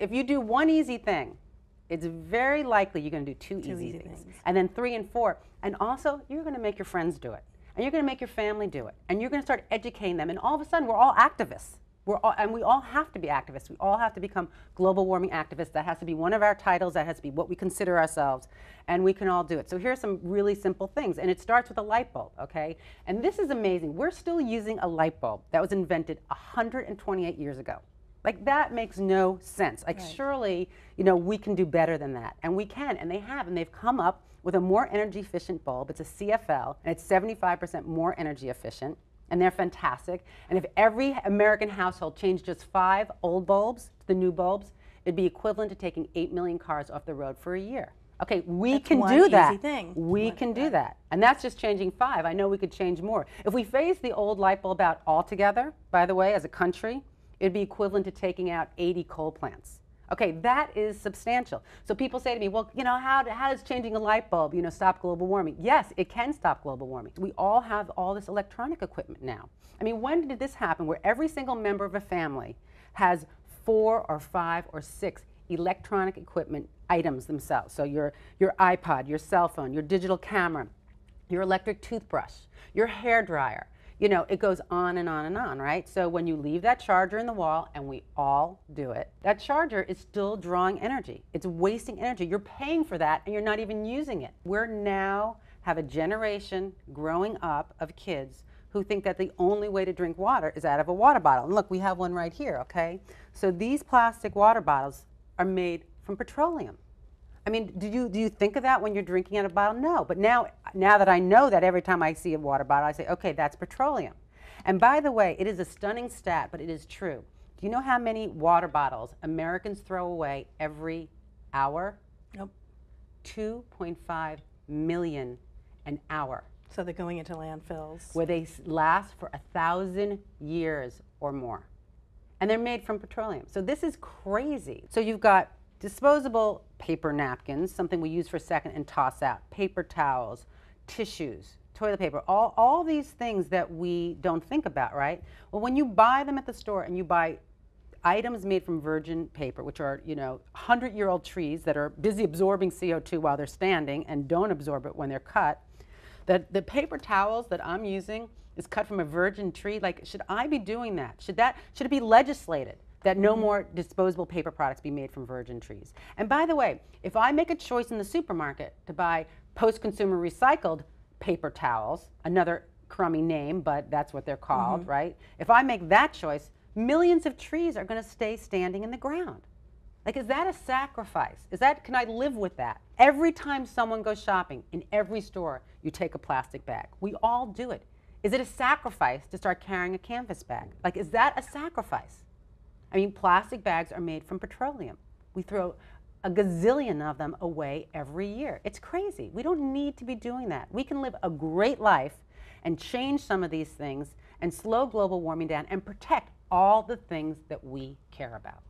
If you do one easy thing, it's very likely you're going to do two, Two easy, easy things. things. And then three and four. And also, you're going to make your friends do it. And you're going to make your family do it. And you're going to start educating them. And all of a sudden, we're all activists. We're all, and we all have to be activists. We all have to become global warming activists. That has to be one of our titles. That has to be what we consider ourselves. And we can all do it. So here are some really simple things. And it starts with a light bulb, okay? And this is amazing. We're still using a light bulb that was invented 128 years ago. Like that makes no sense. Like Right. surely, you know, we can do better than that. And we can, and they have, and they've come up with a more energy efficient bulb. It's a CFL, and it's 75% more energy efficient. And they're fantastic. And if every American household changed just five old bulbs to the new bulbs, it'd be equivalent to taking 8 million cars off the road for a year. Okay, we That's can do that. thing. We One- can do that. And that's just changing five. I know we could change more. If we phase the old light bulb out altogether, by the way, as a country, it'd be equivalent to taking out 80 coal plants. Okay, that is substantial. So people say to me, well, you know, how, how does changing a light bulb, you know, stop global warming? Yes, it can stop global warming. We all have all this electronic equipment now. I mean, when did this happen where every single member of a family has four or five or six electronic equipment items themselves? So your, your iPod, your cell phone, your digital camera, your electric toothbrush, your hair dryer. You know, it goes on and on and on, right? So when you leave that charger in the wall, and we all do it, that charger is still drawing energy. It's wasting energy. You're paying for that and you're not even using it. We're now have a generation growing up of kids who think that the only way to drink water is out of a water bottle. And look, we have one right here, okay? So these plastic water bottles are made from petroleum. I mean, do you do you think of that when you're drinking out of a bottle? No. But now now that I know that every time I see a water bottle, I say, okay, that's petroleum. And by the way, it is a stunning stat, but it is true. Do you know how many water bottles Americans throw away every hour? Nope. 2.5 million an hour, So they're going into landfills. where they last for a thousand years or more. And they're made from petroleum. So this is crazy. So you've got disposable paper napkins, something we use for a second and toss out, paper towels, tissues, toilet paper, all, all these things that we don't think about, right? Well, when you buy them at the store and you buy items made from virgin paper, which are, you know, 100 year old trees that are busy absorbing CO2 while they're standing and don't absorb it when they're cut, that the paper towels that I'm using is cut from a virgin tree. Like, should I be doing that? Should that should it be legislated that no mm-hmm. more disposable paper products be made from virgin trees? And by the way, if I make a choice in the supermarket to buy post-consumer recycled paper towels, another crummy name, but that's what they're called, mm-hmm. right? If I make that choice, millions of trees are going to stay standing in the ground. Like, is that a sacrifice? Is that, can I live with that? Every time someone goes shopping, in every store, you take a plastic bag. We all do it. Is it a sacrifice to start carrying a canvas bag? Like, is that a sacrifice? I mean, plastic bags are made from petroleum. We throw a gazillion of them away every year. It's crazy. We don't need to be doing that. We can live a great life and change some of these things and slow global warming down and protect all the things that we care about.